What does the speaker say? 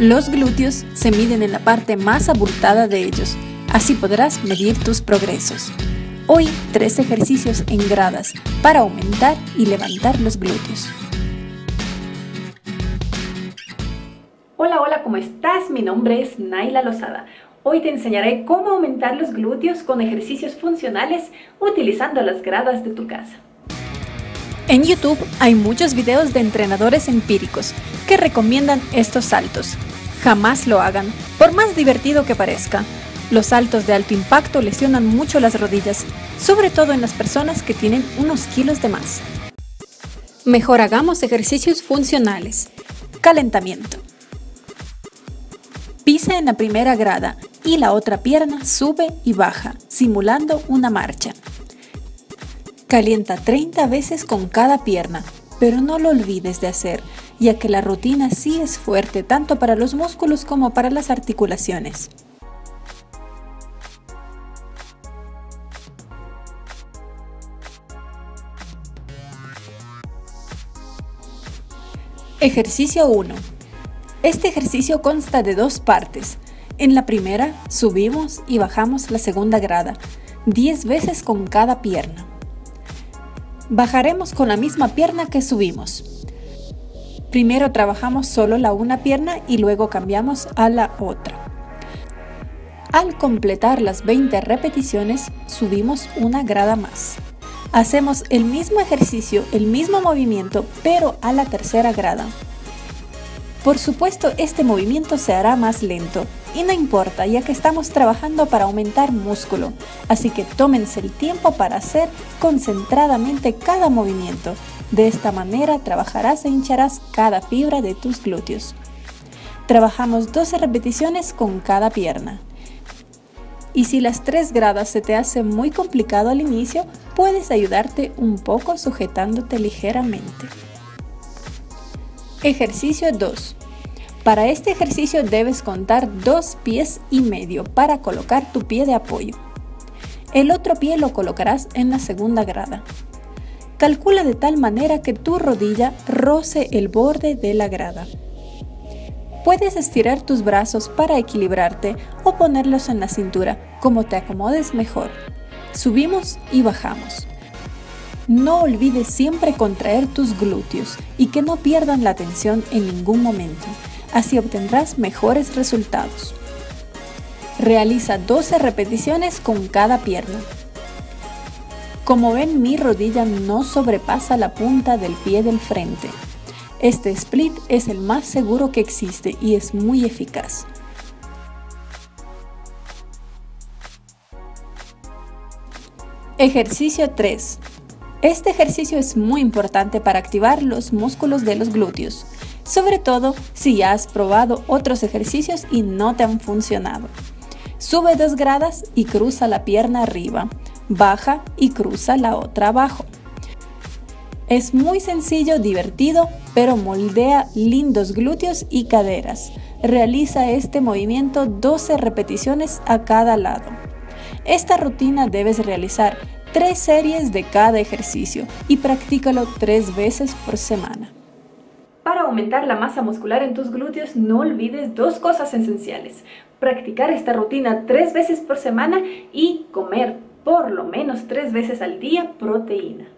Los glúteos se miden en la parte más abultada de ellos, así podrás medir tus progresos. Hoy, tres ejercicios en gradas para aumentar y levantar los glúteos. Hola, hola, ¿cómo estás? Mi nombre es Naila Lozada. Hoy te enseñaré cómo aumentar los glúteos con ejercicios funcionales utilizando las gradas de tu casa. En YouTube hay muchos videos de entrenadores empíricos que recomiendan estos saltos Jamás lo hagan, por más divertido que parezca. Los saltos de alto impacto lesionan mucho las rodillas, sobre todo en las personas que tienen unos kilos de más. Mejor hagamos ejercicios funcionales. Calentamiento. Pisa en la primera grada y la otra pierna sube y baja, simulando una marcha. Calienta 30 veces con cada pierna, pero no lo olvides de hacer, ya que la rutina sí es fuerte tanto para los músculos como para las articulaciones. Ejercicio 1. Este ejercicio consta de dos partes. En la primera, subimos y bajamos la segunda grada, 10 veces con cada pierna. Bajaremos con la misma pierna que subimos. Primero trabajamos solo la una pierna y luego cambiamos a la otra. Al completar las 20 repeticiones, subimos una grada más. Hacemos el mismo ejercicio, el mismo movimiento, pero a la tercera grada. Por supuesto, este movimiento se hará más lento y no importa ya que estamos trabajando para aumentar músculo, así que tómense el tiempo para hacer concentradamente cada movimiento. De esta manera trabajarás e hincharás cada fibra de tus glúteos. Trabajamos 12 repeticiones con cada pierna. Y si las 3 gradas se te hace muy complicado al inicio, puedes ayudarte un poco sujetándote ligeramente. Ejercicio 2. Para este ejercicio debes contar dos pies y medio para colocar tu pie de apoyo. El otro pie lo colocarás en la segunda grada. Calcula de tal manera que tu rodilla roce el borde de la grada. Puedes estirar tus brazos para equilibrarte o ponerlos en la cintura, como te acomodes mejor. Subimos y bajamos. No olvides siempre contraer tus glúteos y que no pierdan la tensión en ningún momento. Así obtendrás mejores resultados. Realiza 12 repeticiones con cada pierna. Como ven, mi rodilla no sobrepasa la punta del pie del frente. Este split es el más seguro que existe y es muy eficaz. Ejercicio 3. Este ejercicio es muy importante para activar los músculos de los glúteos, sobre todo si ya has probado otros ejercicios y no te han funcionado. Sube dos gradas y cruza la pierna arriba, baja y cruza la otra abajo. Es muy sencillo, divertido, pero moldea lindos glúteos y caderas. Realiza este movimiento 12 repeticiones a cada lado. Esta rutina debes realizar tres series de cada ejercicio y practícalo tres veces por semana. Aumentar la masa muscular en tus glúteos no olvides dos cosas esenciales. Practicar esta rutina tres veces por semana y comer por lo menos tres veces al día proteína.